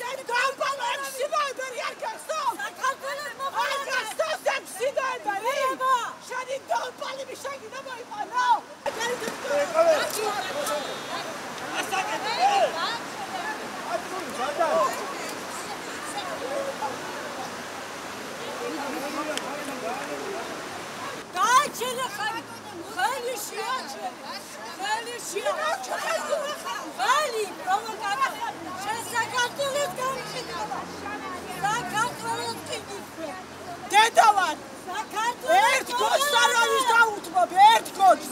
دای ترون پالی بشید در یار کارسون قلن مفرس استم سیدی برایو شدی دوپالی بشی نمی دوپالی نه دای საქართველოს ერთ გოჩს არ არის დაუთმობ, ერთ გოჩს.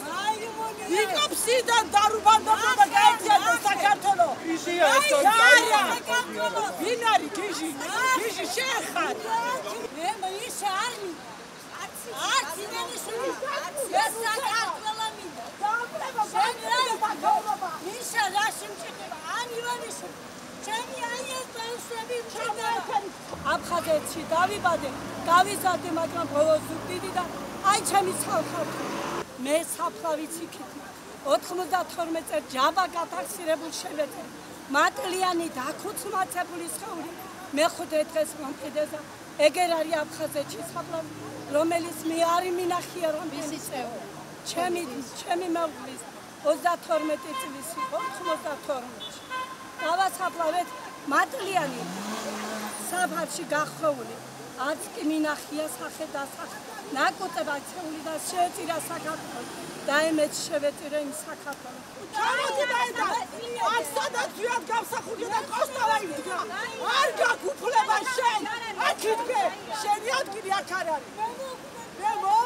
იყო ფსიდან დარუბანდა და გაიწიადა საქართველო. ისია ეს არა. საქართველოს ვინ არის გიჟი? გიჟი შენ ხარ. მე ის არის არც იმენიშვილი ეს საქართველოს აფხაზეთში დავიბადე გავიზარდე მაგრამ ბოლოს ვდიდი და აი ჩემი სამხატვრო მე საფლავიც იქით 92 წელს ჯაბა გატაქსირებულ შევეძე მატლიანი დაქუცმაცებული სხეული. მეხუთე დღეს მომყიდეს და ეგერ არის აფხაზეთში საფლავი რომელიც მე არ მინახია რომ მისი წევა ჩემი ჩემი მეუღლის 32 წლის იყო 92-ში დავასაფლავეთ მატლიანი საფარში გახვეული არც კი მინახია სახე დასახე ნაკუწება ცეული და შეეწირა საქართველოს. და ემეც შევეწირე იმ საქართველოს. ჩამოდიდა და აქ სადაც ძიად გავსახურდე და კოსტალა იდგა არ გაგვუფლება შენ! აქ იდგე! შენი ადგილი აქ არ არის! მე მო